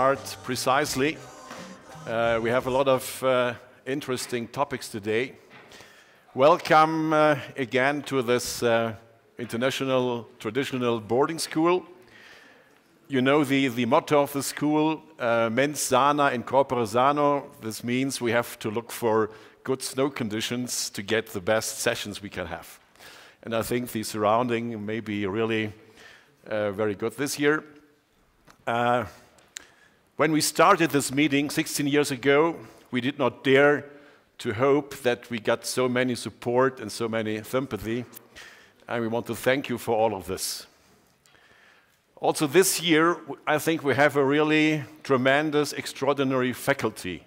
start precisely. Uh, we have a lot of uh, interesting topics today. Welcome uh, again to this uh, international traditional boarding school. You know the, the motto of the school, uh, mens sana in corpore sano. This means we have to look for good snow conditions to get the best sessions we can have. And I think the surrounding may be really uh, very good this year. When we started this meeting 16 years ago, we did not dare to hope that we got so many support and so many sympathy. And we want to thank you for all of this. Also, this year, I think we have a really tremendous, extraordinary faculty.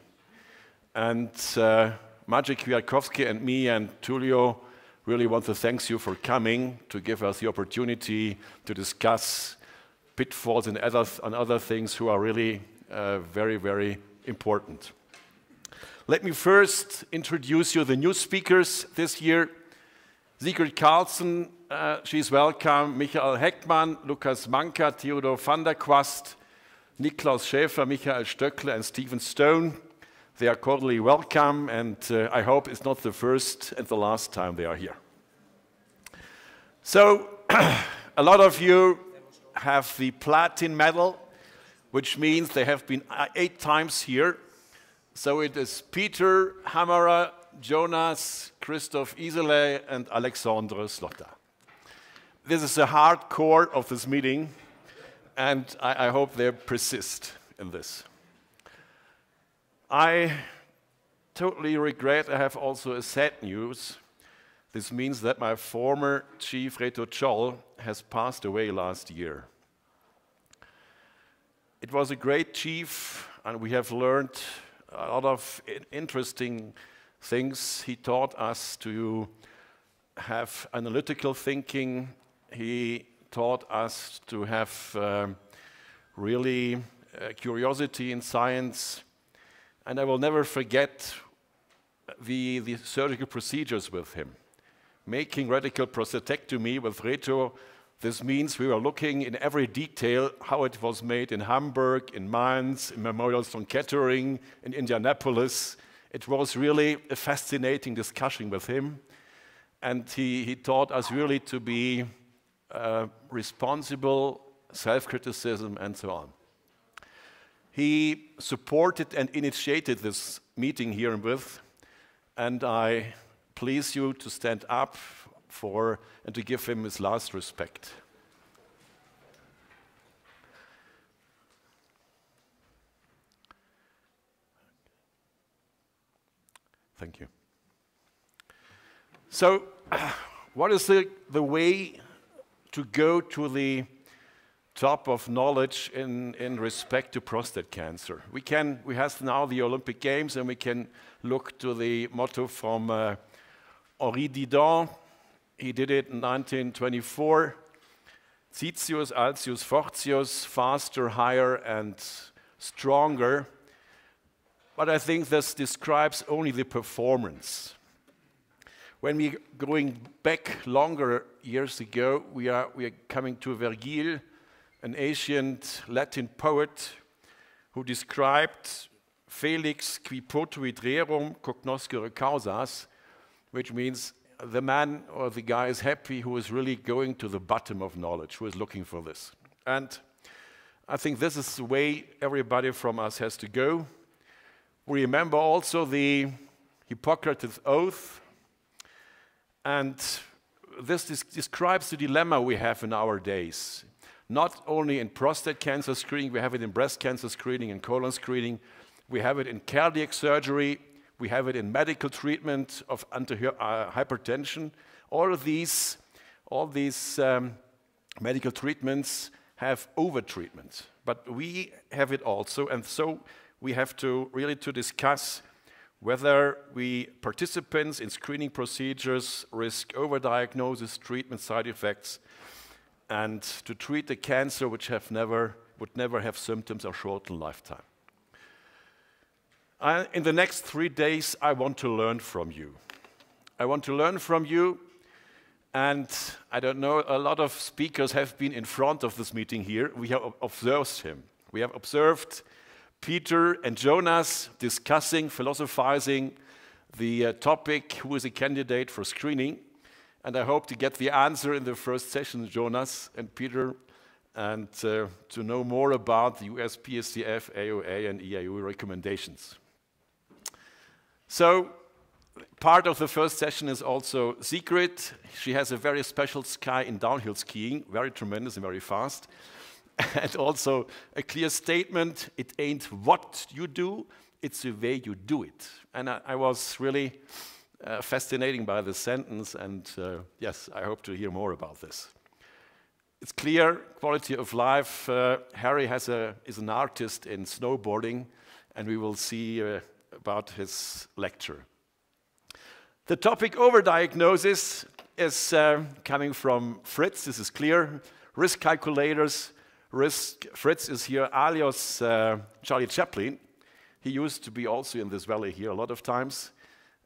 And uh, Maciej Kwiatkowski and me and Tulio really want to thank you for coming to give us the opportunity to discuss pitfalls and other, and other things who are really uh, very, very important. Let me first introduce you the new speakers this year. Sigrid Carlson, uh, she's welcome. Michael Heckmann, Lukas Manka, Theodor van der Kwast, Niklaus Schäfer, Michael Stöckle, and Stephen Stone. They are cordially welcome, and uh, I hope it's not the first and the last time they are here. So, a lot of you have the platinum medal, which means they have been uh, eight times here. So it is Peter Hammerer, Jonas, Christoph Iselin, and Alexandre Slotta. This is the hardcore of this meeting, and I, I hope they persist in this. I totally regret I have also a sad news. This means that my former chief, Reto Scholl, has passed away last year. It was a great chief, and we have learned a lot of interesting things. He taught us to have analytical thinking. He taught us to have um, really uh, curiosity in science. And I will never forget the, the surgical procedures with him. Making radical prostatectomy with Reto, this means we were looking in every detail how it was made in Hamburg, in Mainz, in Memorial Sloan Kettering, in Indianapolis. It was really a fascinating discussion with him. And he, he taught us really to be uh, responsible, self criticism, and so on. He supported and initiated this meeting here in With, and I please you to stand up for and to give him his last respect. Thank you. So, what is the, the way to go to the top of knowledge in, in respect to prostate cancer? We can we have now the Olympic Games, and we can look to the motto from uh, Henri Didon. He did it in 1924. Citius, Altius, Fortius, faster, higher, and stronger. But I think this describes only the performance. When we're going back longer years ago, we are, we are coming to Virgil, an ancient Latin poet who described Felix qui potuit rerum cognoscere causas, which means the man or the guy is happy who is really going to the bottom of knowledge, who is looking for this. And I think this is the way everybody from us has to go. We remember also the Hippocrates Oath, and this describes the dilemma we have in our days. Not only in prostate cancer screening, we have it in breast cancer screening and colon screening, we have it in cardiac surgery, we have it in medical treatment of anti-hypertension. All of these, all these um, medical treatments have over-treatment, but we have it also, and so we have to really to discuss whether we participants in screening procedures risk overdiagnosis, treatment side effects, and to treat the cancer which have never, would never have symptoms or shorten lifetime. I, in the next three days, I want to learn from you. I want to learn from you, and I don't know, a lot of speakers have been in front of this meeting here. We have observed him. We have observed Peter and Jonas discussing, philosophizing the uh, topic who is a candidate for screening. And I hope to get the answer in the first session, Jonas and Peter, and uh, to know more about the US PSTF, AUA, and EAU recommendations. So, part of the first session is also Sigrid. She has a very special sky in downhill skiing, very tremendous and very fast. and also a clear statement it ain't what you do, it's the way you do it. And I, I was really uh, fascinating by this sentence, and uh, yes, I hope to hear more about this. It's clear quality of life. Uh, Harry has a, is an artist in snowboarding, and we will see uh, about his lecture. The topic overdiagnosis is uh, coming from Fritz. This is clear. Risk calculators. Risk. Fritz is here, alias uh, Charlie Chaplin. He used to be also in this valley here a lot of times.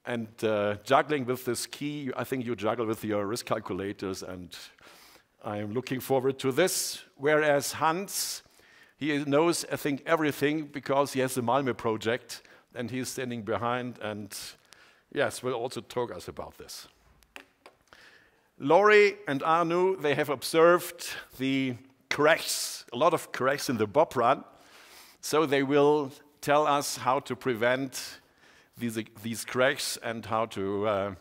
And uh, juggling with this key, I think you juggle with your risk calculators, and I'm looking forward to this. Whereas Hans, he knows, I think, everything because he has the Malmö project, and he's standing behind, and yes, will also talk us about this. Laurie and Anu, they have observed the cracks, a lot of cracks in the bob run, so they will tell us how to prevent these, these cracks and how to uh,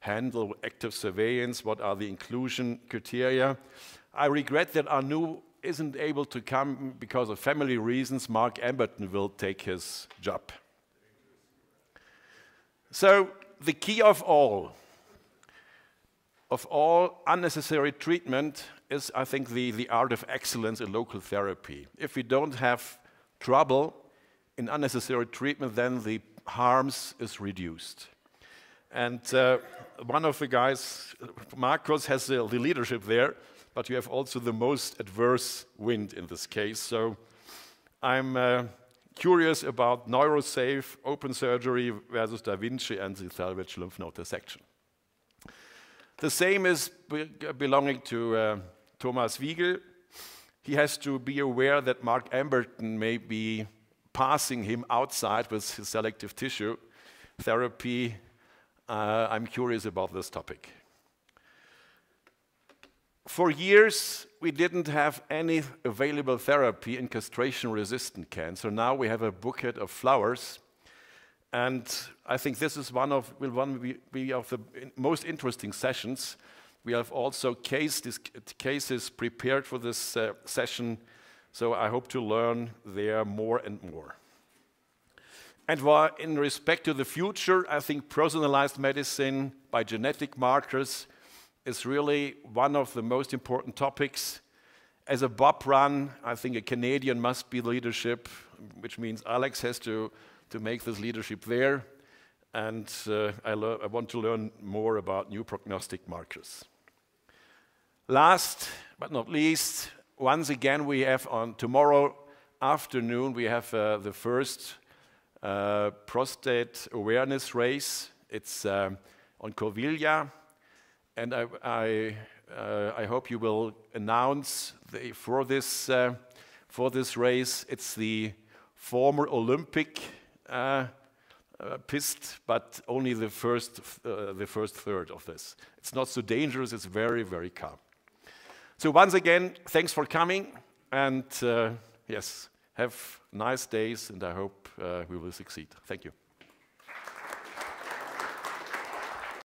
handle active surveillance, what are the inclusion criteria. I regret that Anu isn't able to come because of family reasons. Mark Emberton will take his job. So, the key of all, of all unnecessary treatment is, I think, the, the art of excellence in local therapy. If we don't have trouble in unnecessary treatment, then the harms is reduced. And uh, one of the guys, Marcos, has the, the leadership there, but you have also the most adverse wind in this case. So I'm uh, curious about neurosafe open surgery versus Da Vinci and the salvage lymph node dissection. The same is be belonging to uh, Thomas Wiegel. He has to be aware that Mark Emberton may be passing him outside with his selective tissue therapy. Uh, I'm curious about this topic. For years, we didn't have any available therapy in castration resistant cancer. Now we have a bouquet of flowers. And I think this is one of, will one be of the most interesting sessions. We have also case, cases prepared for this uh, session so I hope to learn there more and more. And while in respect to the future, I think personalized medicine by genetic markers is really one of the most important topics. As a Bob run, I think a Canadian must be leadership, which means Alex has to, to make this leadership there. And uh, I, I want to learn more about new prognostic markers. Last but not least, once again, we have on tomorrow afternoon, we have uh, the first uh, prostate awareness race. It's um, on Corviglia, and I, I, uh, I, hope you will announce the, for, this, uh, for this race. It's the former Olympic uh, uh, pist, but only the first, the first third of this. It's not so dangerous, it's very, very calm. So once again, thanks for coming, and uh, yes, have nice days, and I hope uh, we will succeed. Thank you.